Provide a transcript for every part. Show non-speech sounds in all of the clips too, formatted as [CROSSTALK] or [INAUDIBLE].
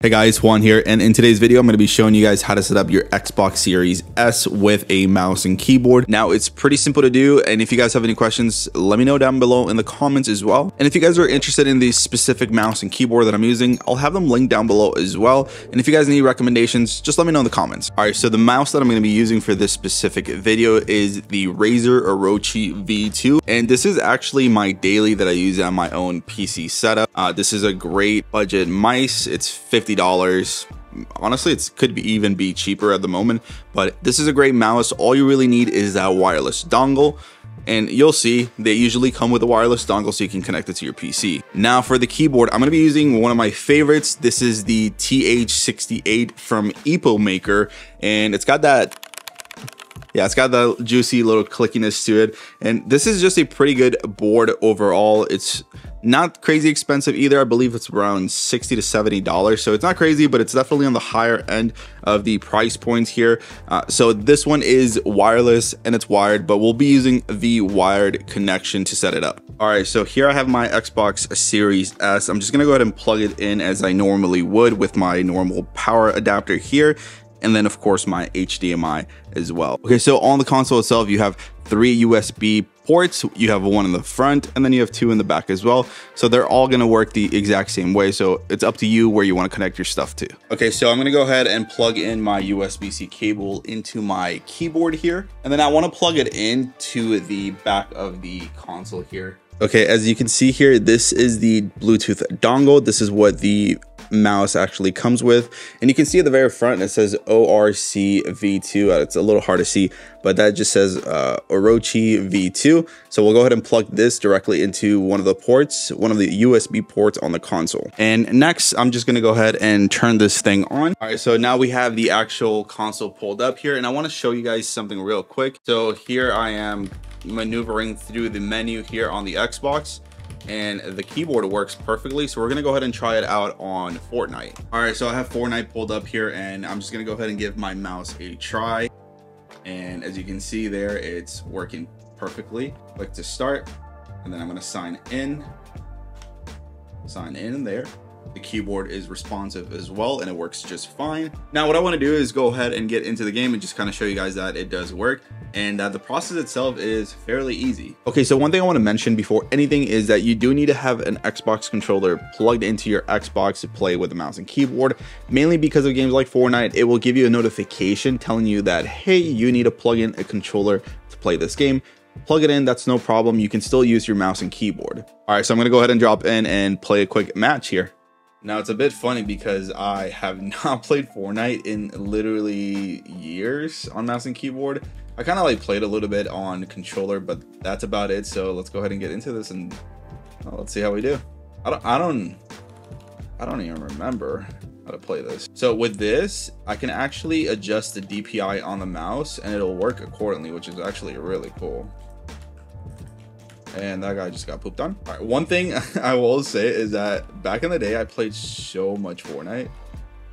Hey guys, Juan here, and in today's video, I'm going to be showing you guys how to set up your Xbox Series S with a mouse and keyboard. Now, it's pretty simple to do, and if you guys have any questions, let me know down below in the comments as well. And if you guys are interested in the specific mouse and keyboard that I'm using, I'll have them linked down below as well. And if you guys need recommendations, just let me know in the comments. All right, so the mouse that I'm going to be using for this specific video is the Razer Orochi V2, and this is actually my daily that I use on my own PC setup. Uh, this is a great budget mice. It's 50 $50. Honestly, it could be even be cheaper at the moment, but this is a great mouse. All you really need is that wireless dongle and you'll see they usually come with a wireless dongle so you can connect it to your PC. Now for the keyboard, I'm going to be using one of my favorites. This is the TH68 from Epomaker, and it's got that yeah, it's got that juicy little clickiness to it. And this is just a pretty good board overall. It's not crazy expensive either. I believe it's around 60 to $70. So it's not crazy, but it's definitely on the higher end of the price points here. Uh, so this one is wireless and it's wired, but we'll be using the wired connection to set it up. All right, so here I have my Xbox Series S. I'm just gonna go ahead and plug it in as I normally would with my normal power adapter here and then of course my HDMI as well. Okay, so on the console itself, you have three USB ports. You have one in the front and then you have two in the back as well. So they're all gonna work the exact same way. So it's up to you where you wanna connect your stuff to. Okay, so I'm gonna go ahead and plug in my USB-C cable into my keyboard here. And then I wanna plug it into the back of the console here. Okay, as you can see here, this is the Bluetooth dongle. This is what the mouse actually comes with. And you can see at the very front, it says ORC V2. Uh, it's a little hard to see, but that just says uh, Orochi V2. So we'll go ahead and plug this directly into one of the ports, one of the USB ports on the console. And next, I'm just gonna go ahead and turn this thing on. All right, so now we have the actual console pulled up here and I wanna show you guys something real quick. So here I am maneuvering through the menu here on the Xbox and the keyboard works perfectly. So we're gonna go ahead and try it out on Fortnite. All right, so I have Fortnite pulled up here and I'm just gonna go ahead and give my mouse a try. And as you can see there, it's working perfectly. Click to start, and then I'm gonna sign in. Sign in there. The keyboard is responsive as well and it works just fine. Now what I want to do is go ahead and get into the game and just kind of show you guys that it does work and that the process itself is fairly easy. Okay, so one thing I want to mention before anything is that you do need to have an Xbox controller plugged into your Xbox to play with the mouse and keyboard, mainly because of games like Fortnite, it will give you a notification telling you that, hey, you need to plug in a controller to play this game. Plug it in that's no problem. You can still use your mouse and keyboard. All right so i'm going to go ahead and drop in and play a quick match here now it's a bit funny because I have [LAUGHS] not played Fortnite in literally years on mouse and keyboard. I kind of like played a little bit on controller, but that's about it. So let's go ahead and get into this and well, let's see how we do. I don't, I don't, I don't even remember how to play this. So with this, I can actually adjust the DPI on the mouse and it'll work accordingly, which is actually really cool and that guy just got pooped on. All right, one thing [LAUGHS] I will say is that back in the day, I played so much Fortnite,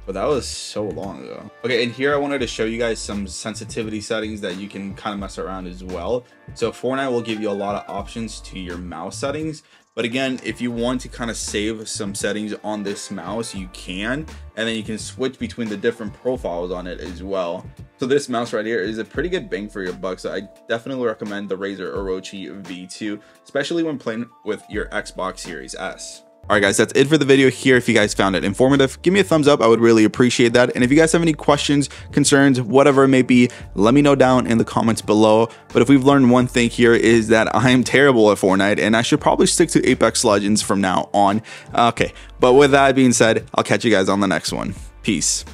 but that was so long ago. Okay, and here I wanted to show you guys some sensitivity settings that you can kind of mess around as well. So Fortnite will give you a lot of options to your mouse settings, but again, if you want to kind of save some settings on this mouse, you can, and then you can switch between the different profiles on it as well. So this mouse right here is a pretty good bang for your buck. So I definitely recommend the Razer Orochi V2, especially when playing with your Xbox Series S. Alright guys, that's it for the video here. If you guys found it informative, give me a thumbs up. I would really appreciate that. And if you guys have any questions, concerns, whatever it may be, let me know down in the comments below. But if we've learned one thing here is that [LAUGHS] I am terrible at Fortnite and I should probably stick to Apex Legends from now on. Okay, but with that being said, I'll catch you guys on the next one. Peace.